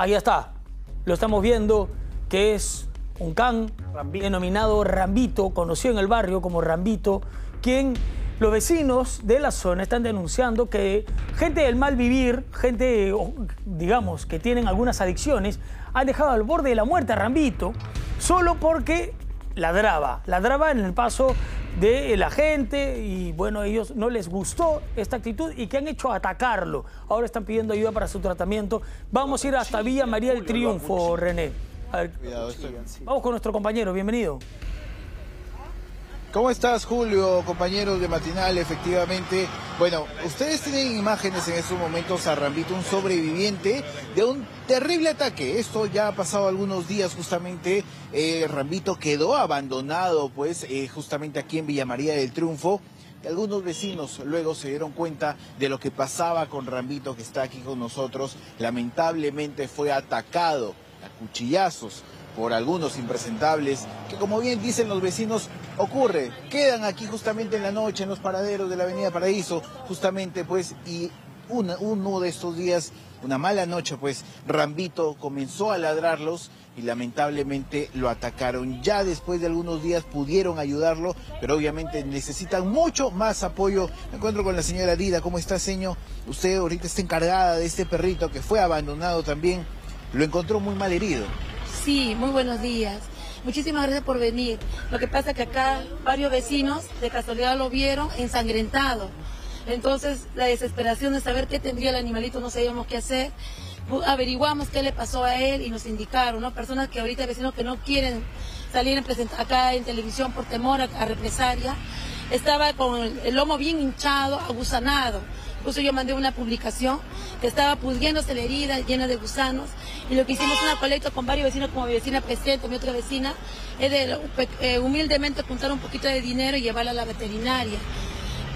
Ahí está, lo estamos viendo, que es un can denominado Rambito, conocido en el barrio como Rambito, quien los vecinos de la zona están denunciando que gente del mal vivir, gente, digamos, que tienen algunas adicciones, han dejado al borde de la muerte a Rambito solo porque ladraba, ladraba en el paso de la gente y bueno, ellos no les gustó esta actitud y que han hecho atacarlo. Ahora están pidiendo ayuda para su tratamiento. Vamos a ir hasta Villa María del Triunfo, René. vamos con nuestro compañero, bienvenido. ¿Cómo estás, Julio, compañeros de Matinal? Efectivamente, bueno, ustedes tienen imágenes en estos momentos a Rambito, un sobreviviente de un terrible ataque. Esto ya ha pasado algunos días, justamente. Eh, Rambito quedó abandonado, pues, eh, justamente aquí en Villa María del Triunfo. Algunos vecinos luego se dieron cuenta de lo que pasaba con Rambito, que está aquí con nosotros. Lamentablemente fue atacado a cuchillazos por algunos impresentables, que como bien dicen los vecinos, ocurre, quedan aquí justamente en la noche en los paraderos de la Avenida Paraíso, justamente pues, y uno de estos días, una mala noche pues, Rambito comenzó a ladrarlos y lamentablemente lo atacaron. Ya después de algunos días pudieron ayudarlo, pero obviamente necesitan mucho más apoyo. Me encuentro con la señora Dida, ¿cómo está, señor? Usted ahorita está encargada de este perrito que fue abandonado también. Lo encontró muy mal herido. Sí, muy buenos días. Muchísimas gracias por venir. Lo que pasa es que acá varios vecinos de casualidad lo vieron ensangrentado. Entonces, la desesperación de saber qué tendría el animalito, no sabíamos qué hacer. Averiguamos qué le pasó a él y nos indicaron, ¿no? Personas que ahorita vecinos que no quieren salir en acá en televisión por temor a, represalia. Estaba con el lomo bien hinchado, agusanado. Incluso yo mandé una publicación que estaba pudriéndose la herida, llena de gusanos, y lo que hicimos una colecta con varios vecinos, como mi vecina presente, mi otra vecina, es de eh, humildemente juntar un poquito de dinero y llevarla a la veterinaria.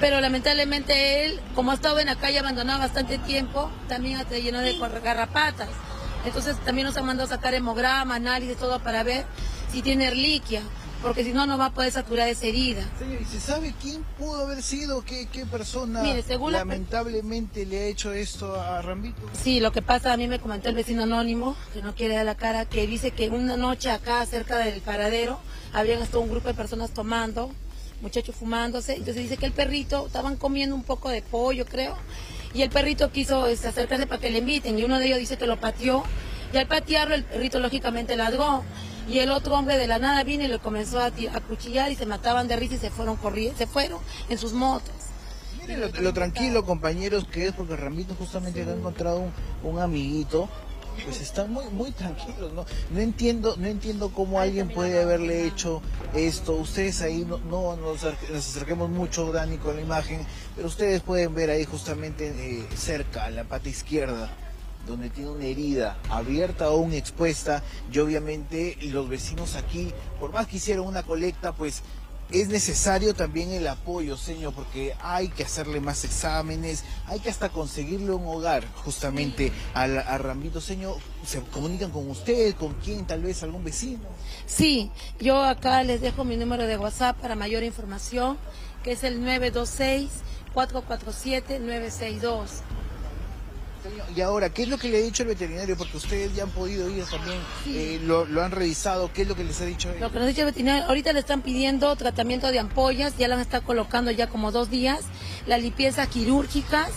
Pero lamentablemente él, como ha estado en la calle abandonado bastante tiempo, también ha llenó de garrapatas. Entonces también nos han mandado sacar hemograma, análisis, todo para ver si tiene reliquia porque si no, no va a poder saturar esa herida. Señor, ¿y se sabe quién pudo haber sido, qué, qué persona lamentablemente le ha hecho esto a Rambito? Sí, lo que pasa, a mí me comentó el vecino anónimo, que no quiere dar la cara, que dice que una noche acá, cerca del paradero, habían estado un grupo de personas tomando, muchachos fumándose, entonces dice que el perrito, estaban comiendo un poco de pollo, creo, y el perrito quiso este, acercarse para que le inviten, y uno de ellos dice que lo pateó, y al patearlo el perrito lógicamente ladró y el otro hombre de la nada vino y le comenzó a, cuchillar y se mataban de risa y se fueron corriendo, se fueron en sus motos. Miren lo, tranquilo, compañeros, que es porque Ramito justamente ha encontrado un, amiguito pues están muy muy tranquilos, ¿no? No entiendo, no entiendo cómo alguien puede haberle hecho esto. Ustedes ahí no, no nos, acerquemos mucho, Dani, con la imagen, pero ustedes pueden ver ahí justamente eh, cerca, la pata izquierda, donde tiene una herida abierta o una expuesta y obviamente los vecinos aquí, por más que hicieron una colecta, pues es necesario también el apoyo, señor, porque hay que hacerle más exámenes, hay que hasta conseguirle un hogar justamente a, a Rambito. Señor, ¿se comunican con usted, con quién, tal vez algún vecino? Sí, yo acá les dejo mi número de WhatsApp para mayor información, que es el 926 447 962. Y ahora, ¿qué es lo que le ha dicho el veterinario? Porque ustedes ya han podido ir también, eh, lo, han revisado, ¿qué es lo que les ha dicho? Lo que nos ha dicho el veterinario, ahorita le están pidiendo tratamiento de ampollas, ya las están colocando ya como dos días, las limpiezas quirúrgicas,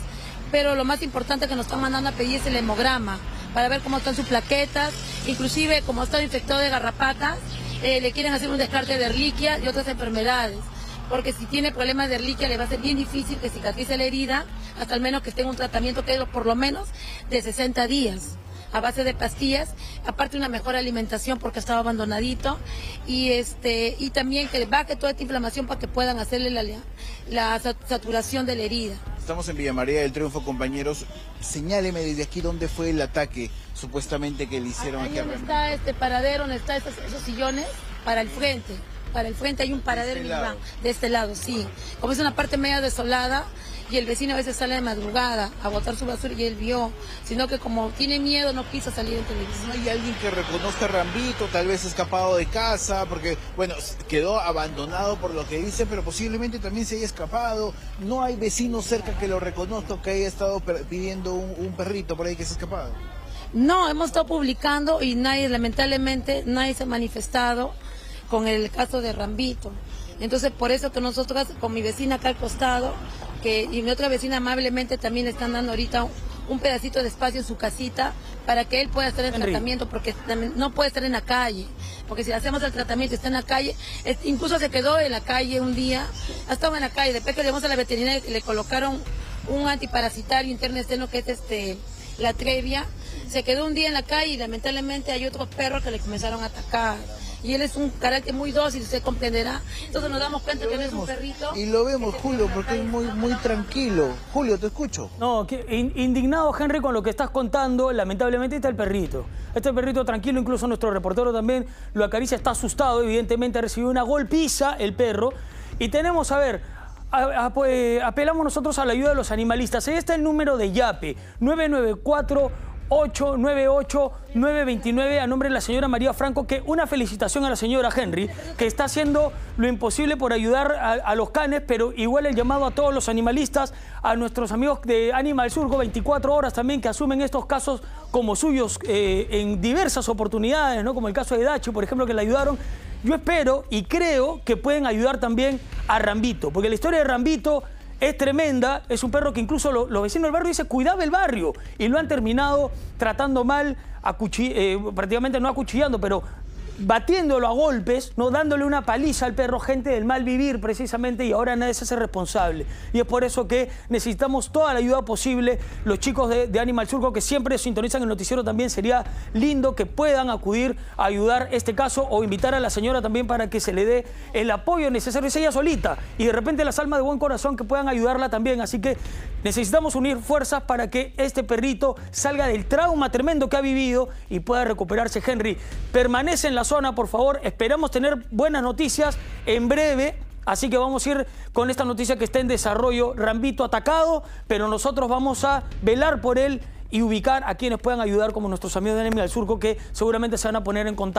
pero lo más importante que nos están mandando a pedir es el hemograma, para ver cómo están sus plaquetas, inclusive como está infectado de garrapatas, eh, le quieren hacer un descarte de reliquias y otras enfermedades porque si tiene problemas de reliquia le va a ser bien difícil que cicatrice la herida, hasta al menos que tenga un tratamiento que es por lo menos de 60 días a base de pastillas, aparte una mejor alimentación porque estaba abandonadito y este y también que baje toda esta inflamación para que puedan hacerle la, la saturación de la herida. Estamos en Villa María del Triunfo, compañeros. Señáleme desde aquí dónde fue el ataque supuestamente que le hicieron aquí a ¿Dónde está este paradero? ¿Dónde están esos sillones? Para el frente para el frente hay un paradero de este, de este lado, sí. Como es una parte media desolada y el vecino a veces sale de madrugada a botar su basura y él vio, sino que como tiene miedo no quiso salir en televisión. ¿No hay alguien que reconozca a Rambito, tal vez escapado de casa, porque, bueno, quedó abandonado por lo que dice, pero posiblemente también se haya escapado. No hay vecinos cerca que lo reconozca, que haya estado pidiendo un, un perrito por ahí que se ha escapado. No, hemos estado publicando y nadie, lamentablemente, nadie se ha manifestado con el caso de Rambito. Entonces, por eso que nosotros, con mi vecina acá al costado, que, y mi otra vecina amablemente también le están dando ahorita un, pedacito de espacio en su casita para que él pueda estar en tratamiento, porque no puede estar en la calle. Porque si hacemos el tratamiento y está en la calle, incluso se quedó en la calle un día, ha estado en la calle, después que le llevamos a la veterinaria le colocaron un antiparasitario interno externo que es este la trevia, se quedó un día en la calle y lamentablemente hay otros perros que le comenzaron a atacar y él es un carácter muy dócil, usted comprenderá. Entonces nos damos cuenta que no es un perrito. Y lo vemos, Julio, porque es muy, muy tranquilo. Julio, te escucho. No, que, indignado, Henry, con lo que estás contando, lamentablemente está el perrito. Este perrito tranquilo, incluso nuestro reportero también lo acaricia, está asustado, evidentemente recibió una golpiza el perro. Y tenemos, a ver, pues, apelamos nosotros a la ayuda de los animalistas. Ahí está el número de YAPE, 994 898-929 a nombre de la señora María Franco, que una felicitación a la señora Henry, que está haciendo lo imposible por ayudar a, los canes, pero igual el llamado a todos los animalistas, a nuestros amigos de Animal Surgo 24 horas también, que asumen estos casos como suyos eh, en diversas oportunidades, ¿no? como el caso de Dachi, por ejemplo, que le ayudaron. Yo espero y creo que pueden ayudar también a Rambito, porque la historia de Rambito es tremenda, es un perro que incluso los vecinos del barrio dicen cuidaba el barrio y lo han terminado tratando mal, eh, prácticamente no acuchillando, pero batiéndolo a golpes, no dándole una paliza al perro, gente del mal vivir precisamente, y ahora nadie se hace responsable. Y es por eso que necesitamos toda la ayuda posible. Los chicos de, Animal Surco que siempre sintonizan el noticiero también sería lindo que puedan acudir a ayudar este caso o invitar a la señora también para que se le dé el apoyo necesario. Es ella solita y de repente las almas de buen corazón que puedan ayudarla también. Así que necesitamos unir fuerzas para que este perrito salga del trauma tremendo que ha vivido y pueda recuperarse. Henry, permanece en la zona, por favor. Esperamos tener buenas noticias en breve. Así que vamos a ir con esta noticia que está en desarrollo. Rambito atacado, pero nosotros vamos a velar por él y ubicar a quienes puedan ayudar, como nuestros amigos de Enemy al Surco, que seguramente se van a poner en contacto.